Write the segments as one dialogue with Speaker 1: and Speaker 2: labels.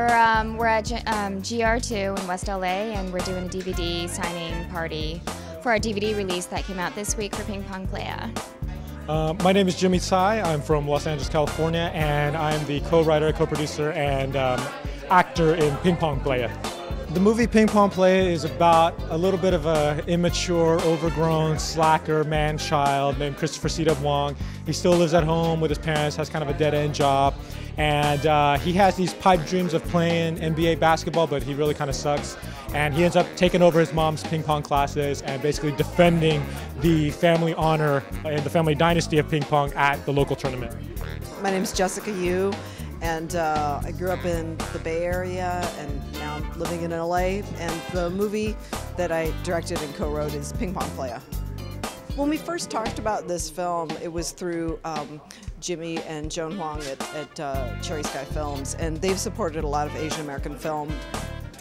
Speaker 1: um, we're at um GR2 in West LA, and we're doing a DVD signing party for our DVD release that came out this week for Ping Pong Playa.
Speaker 2: Uh, my name is Jimmy Tsai. I'm from Los Angeles, California, and I'm the co-writer, co-producer, and um, actor in Ping Pong Playa. The movie Ping Pong Playa is about a little bit of a immature, overgrown, slacker man-child named Christopher C. Wong. He still lives at home with his parents, has kind of a dead-end job, and uh, he has these pipe dreams of playing NBA basketball, but he really kind of sucks. And he ends up taking over his mom's ping pong classes and basically defending the family honor and the family dynasty of ping pong at the local tournament.
Speaker 3: My name is Jessica Yu, and uh, I grew up in the Bay Area, and now I'm living in LA. And the movie that I directed and co-wrote is Ping Pong Playa. When we first talked about this film, it was through um, Jimmy and Joan Huang at, at uh, Cherry Sky Films, and they've supported a lot of Asian American film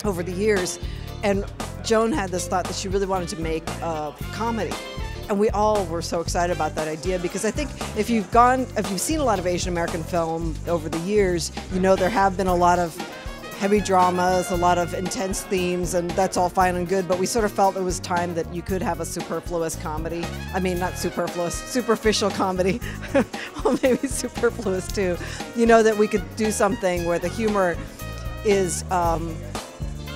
Speaker 3: over the years. And Joan had this thought that she really wanted to make a comedy. And we all were so excited about that idea because I think if you've gone, if you've seen a lot of Asian American film over the years, you know there have been a lot of heavy dramas, a lot of intense themes, and that's all fine and good. But we sort of felt it was time that you could have a superfluous comedy. I mean, not superfluous, superficial comedy. well, maybe superfluous too. You know, that we could do something where the humor is, um,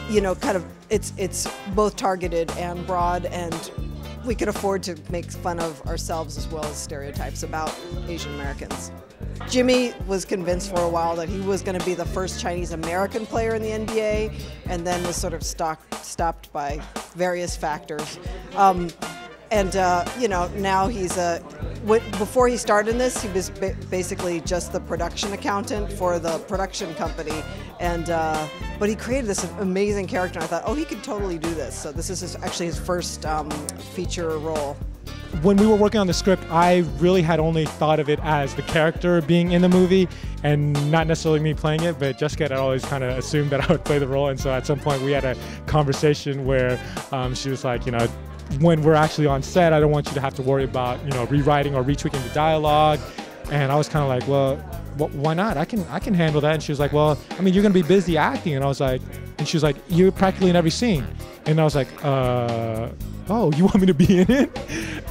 Speaker 3: you know, kind of it's it's both targeted and broad and we could afford to make fun of ourselves as well as stereotypes about Asian Americans. Jimmy was convinced for a while that he was going to be the first Chinese American player in the NBA, and then was sort of stopped by various factors. Um, and uh, you know now he's a before he started in this he was basically just the production accountant for the production company. And uh, but he created this amazing character and i thought oh he could totally do this. So this is his, actually his first um, feature role.
Speaker 2: When we were working on the script, I really had only thought of it as the character being in the movie and not necessarily me playing it, but Jessica had always kind of assumed that I would play the role. And so at some point we had a conversation where um, she was like, you know, when we're actually on set, I don't want you to have to worry about you know rewriting or retweaking the dialogue. And I was kind of like, well, why not? I can I can handle that. And she was like, well, I mean, you're gonna be busy acting. And I was like, and she was like, you're practically in every scene. And I was like, uh, oh, you want me to be in it?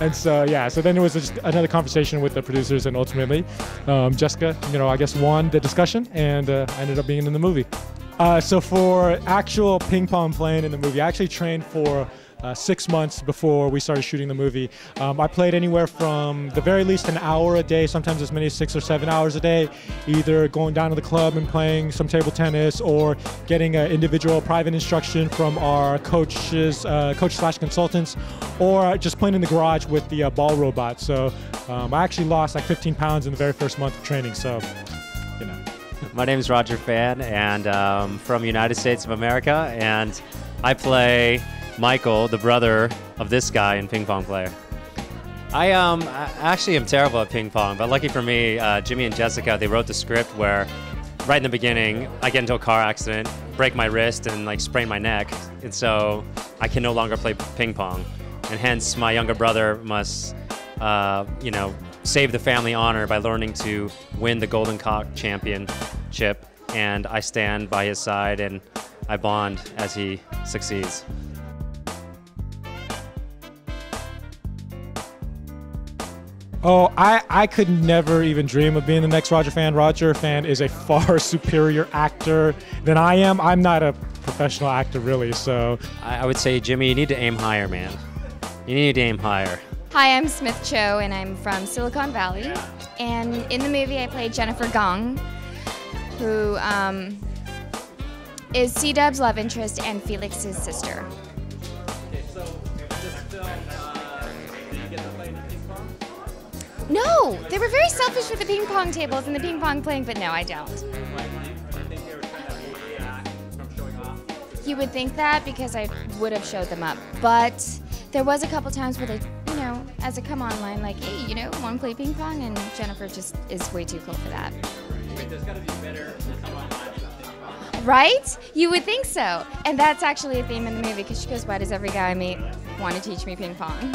Speaker 2: And so yeah, so then it was just another conversation with the producers, and ultimately, um, Jessica, you know, I guess won the discussion, and uh, I ended up being in the movie. Uh, so for actual ping pong playing in the movie, I actually trained for uh, six months before we started shooting the movie. Um, I played anywhere from the very least an hour a day, sometimes as many as six or seven hours a day, either going down to the club and playing some table tennis or getting an individual private instruction from our coaches, uh, coach slash consultants, or just playing in the garage with the uh, ball robot. So um, I actually lost like 15 pounds in the very first month of training. So, you know.
Speaker 4: My name is Roger Fan, and um, from United States of America, and I play Michael, the brother of this guy in Ping Pong Playa. I um I actually am terrible at ping pong, but lucky for me, uh, Jimmy and Jessica they wrote the script where right in the beginning I get into a car accident, break my wrist, and like sprain my neck, and so I can no longer play ping pong, and hence my younger brother must uh, you know save the family honor by learning to win the Golden Cock Championship, and I stand by his side and I bond as he succeeds.
Speaker 2: Oh, I, I could never even dream of being the next Roger Fan. Roger Fan is a far superior actor than I am. I'm not a professional actor, really, so.
Speaker 4: I, I would say, Jimmy, you need to aim higher, man. You need to aim higher.
Speaker 1: Hi, I'm Smith Cho, and I'm from Silicon Valley. And in the movie, I played Jennifer Gong, who um, is C Dub's love interest and Felix's sister. No, they were very selfish with the ping pong tables and the ping pong playing, but no, I don't. You would think that because I would have showed them up, but there was a couple times where they, you know, as a come on line, like, hey, you know, want to play ping pong? And Jennifer just is way too cool for that. Right? You would think so. And that's actually a theme in the movie because she goes, why does every guy I meet want to teach me ping pong?